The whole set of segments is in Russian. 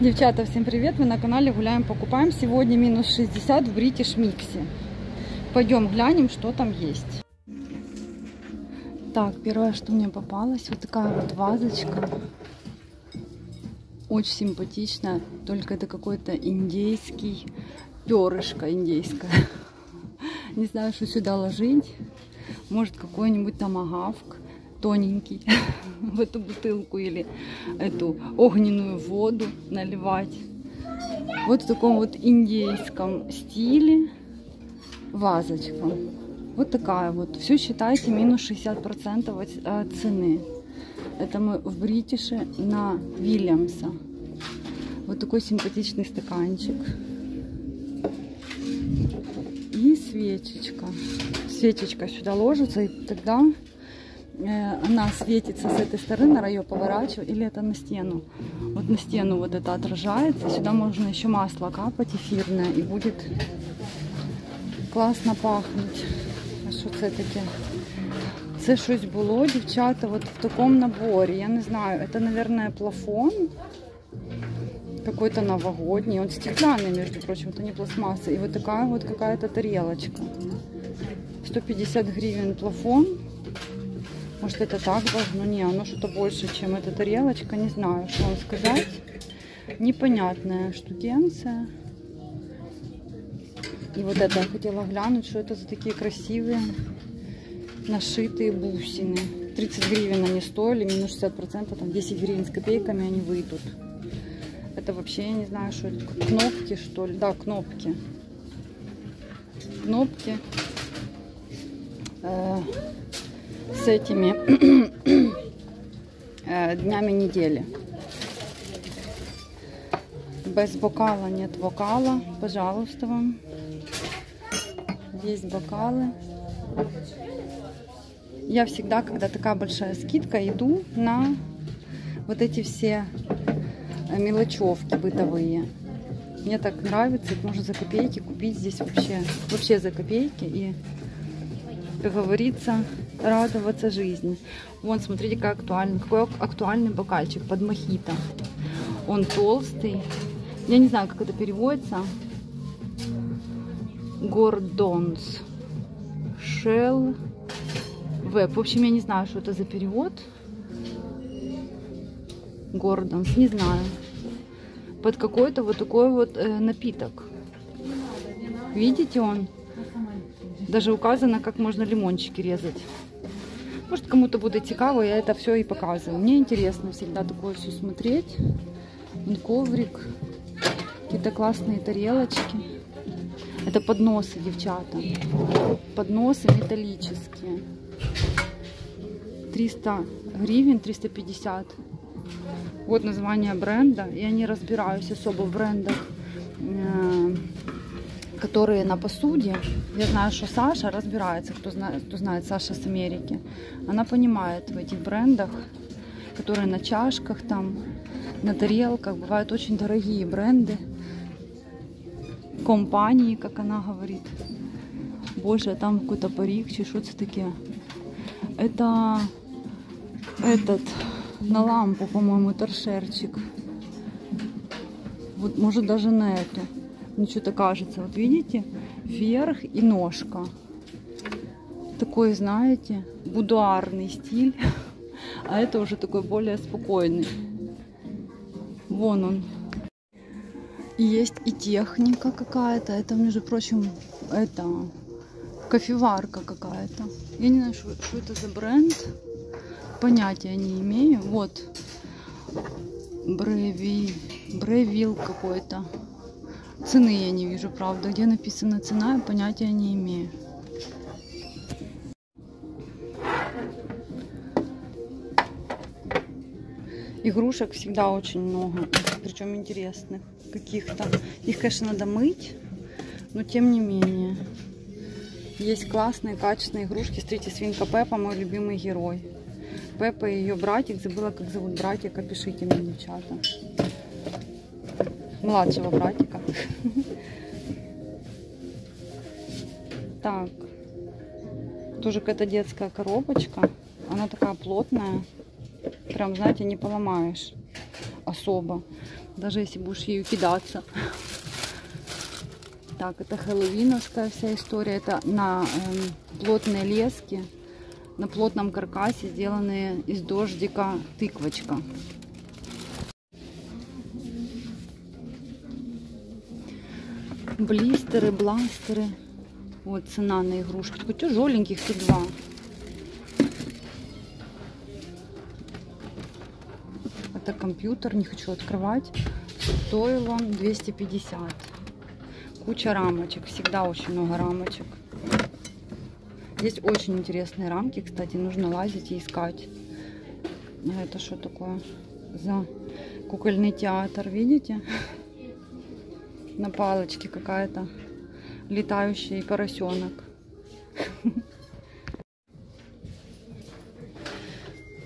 Девчата, всем привет! Мы на канале Гуляем Покупаем. Сегодня минус 60 в British Миксе. Пойдем глянем, что там есть. Так, первое, что мне попалось, вот такая вот вазочка. Очень симпатичная, только это какой-то индейский, перышко индейское. Не знаю, что сюда ложить. Может, какой-нибудь там агавк тоненький в эту бутылку или эту огненную воду наливать. Вот в таком вот индейском стиле вазочка. Вот такая вот. Все считайте минус 60% от цены. Это мы в Бритише на Вильямса. Вот такой симпатичный стаканчик. И свечечка. Свечечка сюда ложится, и тогда Э, она светится с этой стороны, надо ее поворачивать, или это на стену. Вот на стену вот это отражается. Сюда можно еще масло капать эфирное, и будет классно пахнуть. А що це таке? Це щось було, дівчата, вот в таком наборе. Я не знаю, это, наверное, плафон. Какой-то новогодний. Он стеклянный, между прочим, это не пластмасса. И вот такая вот какая-то тарелочка. 150 гривен плафон. Может это так должно? Не, оно что-то больше, чем эта тарелочка. Не знаю, что вам сказать. Непонятная штукенция. И вот это я хотела глянуть, что это за такие красивые нашитые бусины. 30 гривен они стоили, минус 60%, там 10 гривен с копейками они выйдут. Это вообще, я не знаю, что это, кнопки, что ли. Да, кнопки. Кнопки. Э с этими э, днями недели. Без бокала нет вокала. Пожалуйста вам. Есть бокалы. Я всегда, когда такая большая скидка, иду на вот эти все э, мелочевки бытовые. Мне так нравится, их можно за копейки купить здесь вообще, вообще за копейки. И, как говорится, радоваться жизни. Вон, смотрите, как актуальный, какой актуальный бокальчик под мохито. Он толстый. Я не знаю, как это переводится. Гордонс. Shell Web. В общем, я не знаю, что это за перевод. Гордонс, не знаю. Под какой-то вот такой вот э, напиток. Видите он? Даже указано, как можно лимончики резать. Может, кому-то будет цікаво, я это все и показываю. Мне интересно всегда такое все смотреть. Коврик, какие-то классные тарелочки. Это подносы, девчата. Подносы металлические. 300 гривен, 350. Вот название бренда. Я не разбираюсь особо в брендах э, которые на посуде. Я знаю, что Саша разбирается, кто знает, кто знает Саша с Америки. Она понимает в этих брендах, которые на чашках там, на тарелках. Бывают очень дорогие бренды. Компании, как она говорит. Боже, там какой-то парик, чи что такие. Это этот на лампу, по-моему, торшерчик. Вот, может, даже на эту мне что-то кажется. Вот видите, вверх и ножка. Такой, знаете, будуарный стиль. А это уже такой более спокойный. Вон он. Есть и техника какая-то. Это, между прочим, это кофеварка какая-то. Я не знаю, что, что это за бренд. Понятия не имею. Вот. Бреви, Бревил какой-то. Цены я не вижу, правда. Где написана цена, я понятия не имею. Игрушек всегда очень много, причем интересных каких-то. Их, конечно, надо мыть, но тем не менее. Есть классные, качественные игрушки. Смотрите, свинка Пеппа, мой любимый герой. Пеппа и ее братик. Забыла, как зовут братика. Пишите мне, девчата младшего братика. Так. Тоже какая-то детская коробочка. Она такая плотная. Прям, знаете, не поломаешь особо. даже если будешь ею кидаться. Так, это хэллоуиновская вся история. Это на э, плотной леске, на плотном каркасе, сделанные из дождика тыквочка. Блистеры, бластеры. Вот цена на игрушки. Такой тяжеленький, их тут два. Это компьютер, не хочу открывать. Стоил он 250. Куча рамочек, всегда очень много рамочек. Здесь очень интересные рамки, кстати, нужно лазить и искать. А это что такое за кукольный театр, видите? На палочке какая-то летающий поросенок.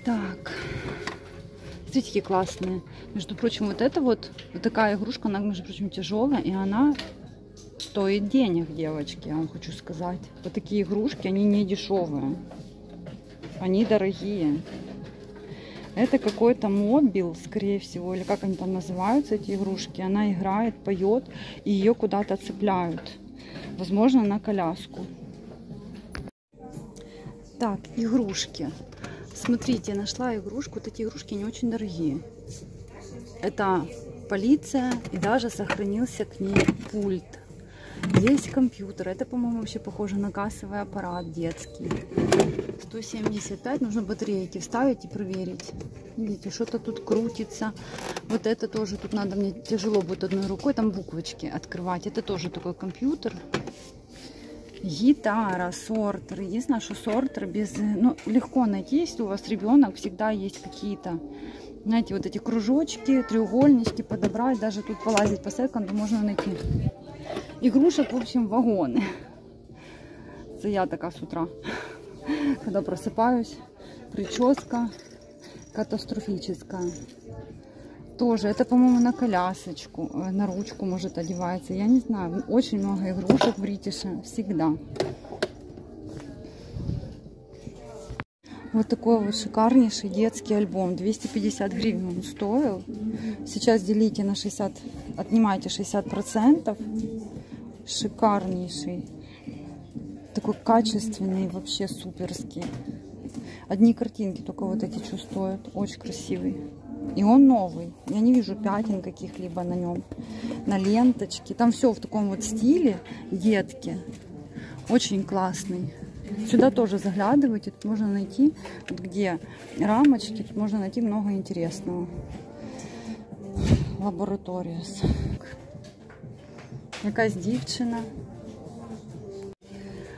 Так. Смотрите, какие классные. Между прочим, вот эта вот, вот такая игрушка, она, между прочим, тяжелая, и она стоит денег, девочки, я вам хочу сказать. Вот такие игрушки, они не дешевые. Они дорогие. Это какой-то мобил, скорее всего, или как они там называются, эти игрушки. Она играет, поет, и ее куда-то цепляют. Возможно, на коляску. Так, игрушки. Смотрите, нашла игрушку. Вот эти игрушки не очень дорогие. Это полиция, и даже сохранился к ней пульт. Есть компьютер. Это, по-моему, вообще похоже на кассовый аппарат детский. 175. Нужно батарейки вставить и проверить. Видите, что-то тут крутится. Вот это тоже тут надо мне тяжело будет одной рукой. Там буквочки открывать. Это тоже такой компьютер. Гитара, сортер. Единственное, что сортер без... Ну, легко найти, если у вас ребенок. Всегда есть какие-то, знаете, вот эти кружочки, треугольнички подобрать. Даже тут полазить по секунду можно найти игрушек, в общем, вагоны. Це я така з утра, когда просыпаюсь. Прическа катастрофическая. Тоже, это, по-моему, на колясочку, на ручку, может, одевается. Я не знаю, очень много игрушек в Бритише, всегда. Вот такой вот шикарнейший детский альбом. 250 гривен он стоил. Сейчас делите на 60, отнимайте 60 процентов шикарнейший. Такой качественный, вообще суперский. Одни картинки только вот эти стоят. Очень красивый. И он новый. Я не вижу пятен каких-либо на нем. На ленточке. Там все в таком вот стиле детки. Очень классный. Сюда тоже заглядывайте. Тут можно найти, где рамочки, тут можно найти много интересного. Лаборатория. Якась дівчина.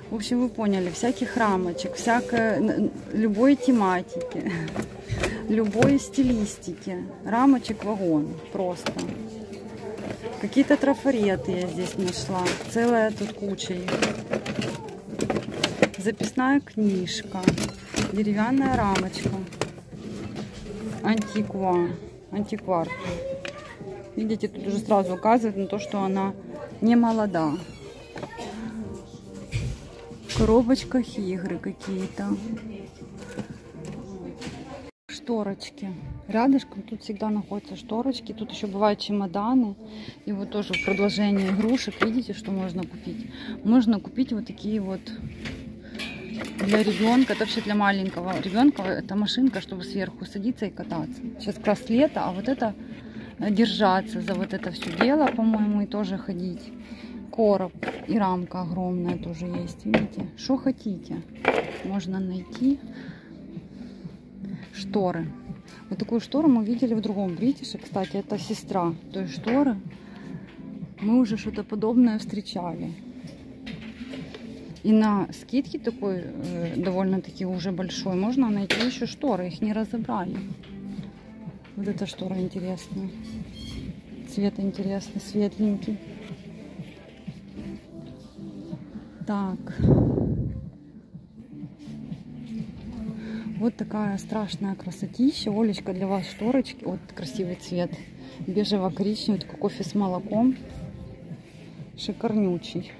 В общем, вы поняли, всяких рамочек, всякой, любой тематики, любой стилистики. Рамочек вагон просто. Какие-то трафареты я здесь нашла. Целая тут куча их. Записная книжка. Деревянная рамочка. Антиква. Антиквар. Видите, тут уже сразу указывает на то, что она не молода. В коробочках игры какие-то. Шторочки. Рядышком тут всегда находятся шторочки. Тут еще бывают чемоданы. И вот тоже в продолжении игрушек. Видите, что можно купить? Можно купить вот такие вот для ребенка, это вообще для маленького ребенка, это машинка, чтобы сверху садиться и кататься. Сейчас как раз лето, а вот это держаться за вот это все дело, по-моему, и тоже ходить. Короб и рамка огромная тоже есть, видите? Что хотите, можно найти. Шторы. Вот такую штору мы видели в другом бритише, кстати, это сестра той шторы. Мы уже что-то подобное встречали. И на скидке такой, э, довольно-таки уже большой, можно найти еще шторы, их не разобрали. Вот эта штора интересная. Цвет интересный, светленький. Так. Вот такая страшная красотища. Олечка, для вас шторочки. Вот красивый цвет. Бежево-коричневый, такой кофе с молоком. Шикарнючий.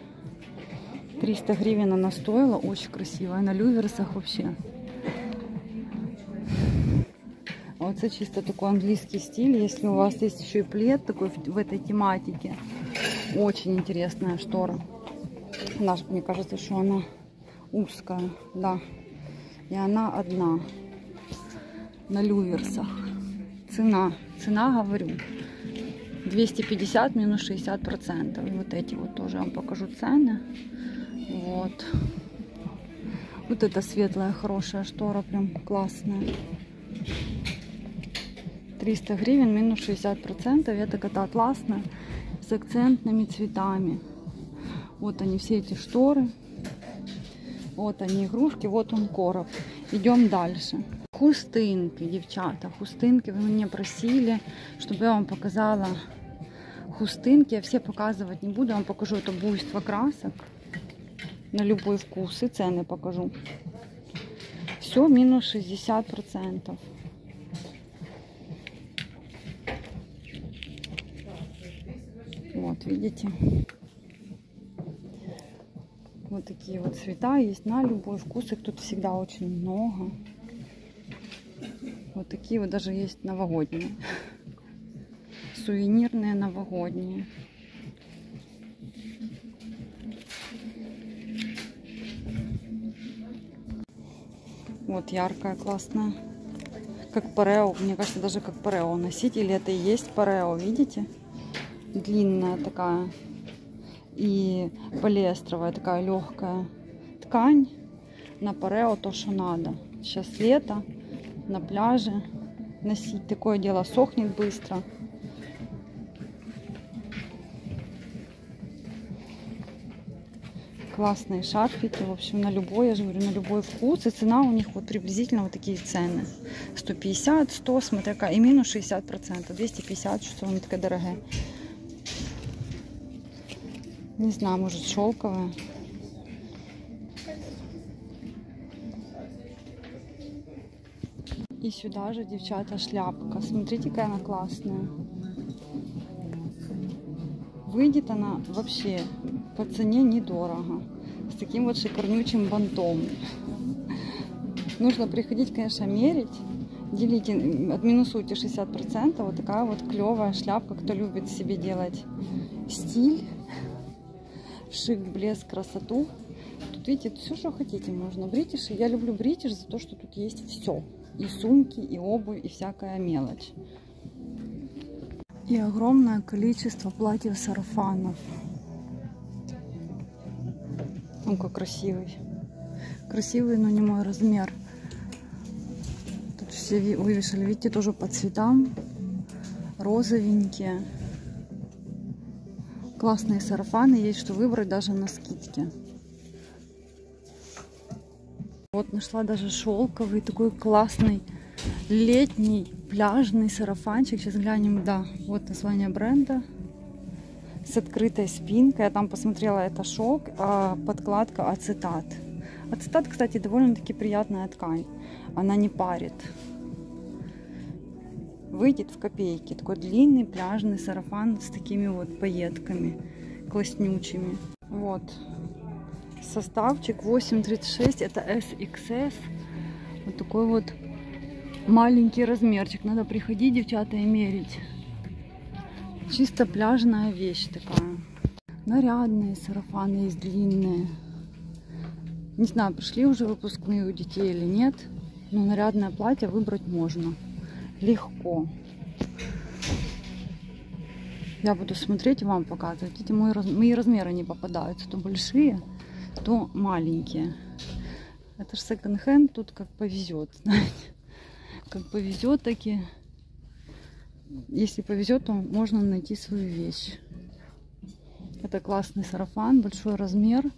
300 гривен она стоила. Очень красивая. На люверсах вообще. Это чисто такой английский стиль. Если у вас есть еще и плед такой в, этой тематике, очень интересная штора. Она, мне кажется, что она узкая, да. И она одна на люверсах. Цена, цена, говорю, 250 минус 60 процентов. Вот эти вот тоже вам покажу цены. Вот. Вот эта светлая, хорошая штора, прям классная. 300 гривен, минус 60 процентов. Это кота атласная с акцентными цветами. Вот они, все эти шторы. Вот они, игрушки. Вот он, короб. Идем дальше. Хустинки, девчата, хустинки. Вы меня просили, чтобы я вам показала хустинки. Я все показывать не буду. Я вам покажу это буйство красок на любой вкус и цены покажу. Все минус 60 процентов. Вот, видите? Вот такие вот цвета есть на любой вкус. Их тут всегда очень много. Вот такие вот даже есть новогодние. Сувенирные новогодние. Вот яркая, классная. Как парео. Мне кажется, даже как парео носить. Или это и есть парео, видите? Длинная такая. И полиэстровая такая легкая ткань. На парео то, что надо. Сейчас лето. На пляже носить. Такое дело сохнет быстро. классные шарфики, в общем, на любой, я же говорю, на любой вкус. И цена у них вот приблизительно вот такие цены. 150, 100, смотря какая. И минус 60 процентов. 250, что они такая дорогая. Не знаю, может шелковая. И сюда же, девчата, шляпка. Смотрите, какая она классная. Выйдет она вообще по цене недорого. С таким вот шикарнючим бантом. Нужно приходить, конечно, мерить. Делите, отминусуйте 60%. Вот такая вот клевая шляпка, кто любит себе делать стиль, шик, блеск, красоту. Тут, видите, все, что хотите, можно. Бритиш. Я люблю бритиш за то, что тут есть все. И сумки, и обувь, и всякая мелочь. И огромное количество платьев-сарафанов. Ну, как красивый. Красивый, но не мой размер. Тут все вывешали, видите, тоже по цветам. Розовенькие. Классные сарафаны есть, что выбрать даже на скидке. Вот нашла даже шелковый, такой классный летний пляжный сарафанчик. Сейчас глянем, да, вот название бренда с открытой спинкой. Я там посмотрела, это шелк, а подкладка ацетат. Ацетат, кстати, довольно-таки приятная ткань. Она не парит. Выйдет в копейки. Такой длинный пляжный сарафан с такими вот пайетками класснючими. Вот. Составчик 8.36. Это SXS. Вот такой вот маленький размерчик. Надо приходить, девчата, и мерить. Чисто пляжная вещь такая. Нарядные сарафаны есть длинные. Не знаю, пришли уже выпускные у детей или нет. Но нарядное платье выбрать можно. Легко. Я буду смотреть и вам показывать. Эти мои, мои размеры не попадаются. То большие, то маленькие. Это же секонд-хенд, тут как повезет, знаете. Как повезет таки если повезет, то можно найти свою вещь. Это классный сарафан, большой размер,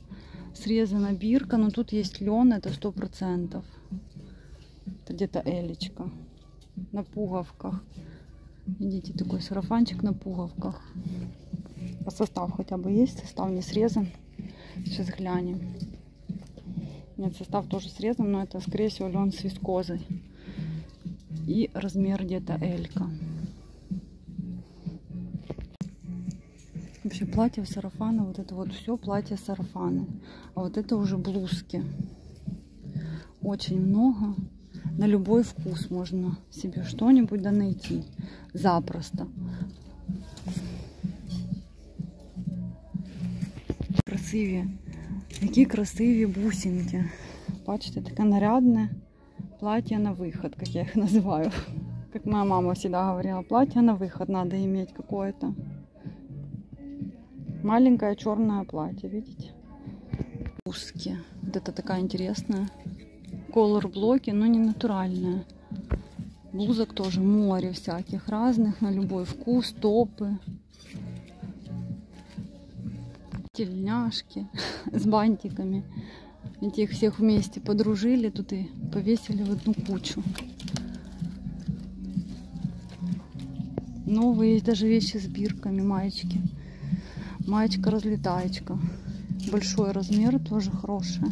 срезана бирка, но тут есть лен, это сто процентов. Это где-то элечка на пуговках. Видите, такой сарафанчик на пуговках. По состав хотя бы есть, состав не срезан. Сейчас глянем. Нет, состав тоже срезан, но это, скорее всего, лен с вискозой. И размер где-то элька. Вообще платье, сарафаны, вот это вот все платье, сарафаны. А вот это уже блузки. Очень много на любой вкус можно себе что-нибудь да найти. Запросто. Красиві. Які красиві бусинки. Бачите, таке нарядне платье на выход, как я их называю. Как моя мама всегда говорила, платье на выход надо иметь какое-то. Маленькое черное платье, видите? Узкие. Вот это такая интересная. Колор блоки, но не натуральная. Блузок тоже море всяких разных, на любой вкус, топы. Тельняшки с бантиками. Эти их всех вместе подружили тут и повесили в одну кучу. Новые есть даже вещи с бирками, маечки. Маечка-разлетаечка. Большой размер, тоже хорошая.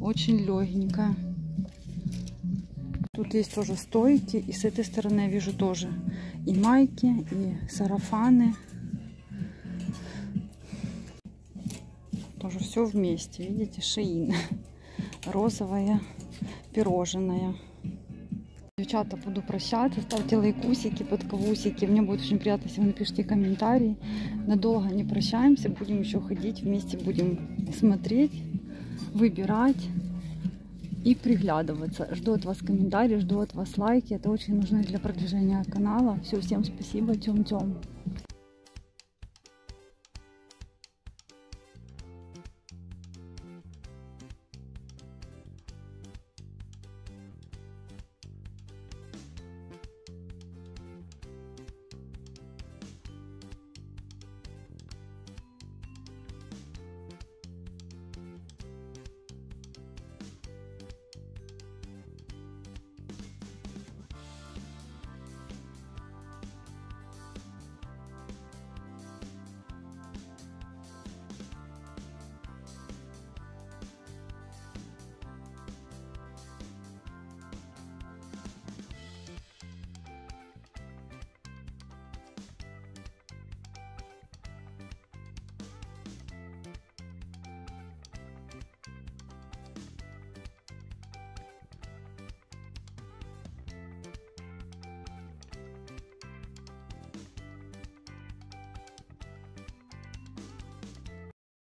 Очень легенькая. Тут есть тоже стойки. И с этой стороны я вижу тоже и майки, и сарафаны. Тоже все вместе. Видите, шеин. Розовая, пирожная. Девчата, буду прощаться. Ставьте лайкусики, подковусики. Мне будет очень приятно, если вы напишите комментарии. Надолго не прощаемся. Будем еще ходить вместе, будем смотреть, выбирать и приглядываться. Жду от вас комментарии, жду от вас лайки. Это очень нужно для продвижения канала. Все, всем спасибо. Тем-тем.